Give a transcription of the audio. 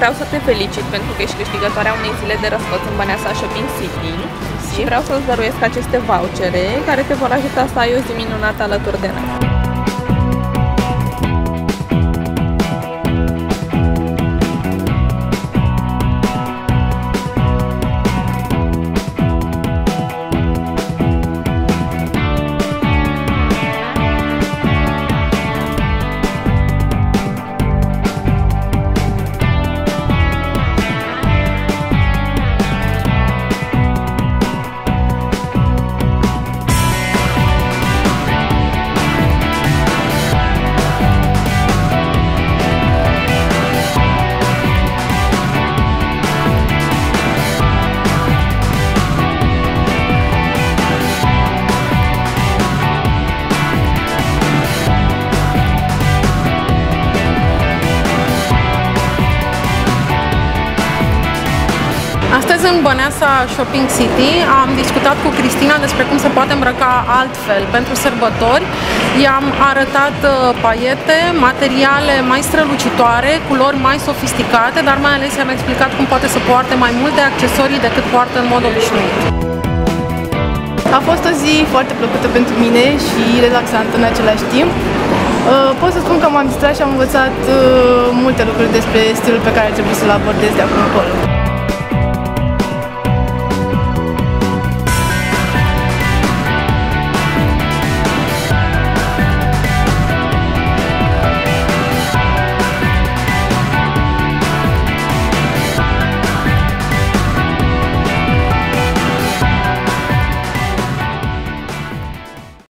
vreau să te felicit pentru că ești câștigătoarea unei zile de răscoț în Băneasa Shopping City și vreau să-ți dăruiesc aceste vouchere care te vor ajuta să ai o zi minunată alături de noi. Astăzi în Băneasa Shopping City am discutat cu Cristina despre cum se poate îmbrăca altfel pentru sărbători. I-am arătat uh, paiete, materiale mai strălucitoare, culori mai sofisticate, dar mai ales i-am explicat cum poate să poarte mai multe accesorii decât poartă în mod obișnuit. A fost o zi foarte plăcută pentru mine și relaxantă în același timp. Uh, pot să spun că m-am distrat și am învățat uh, multe lucruri despre stilul pe care trebuie să-l abordez de acum încolo.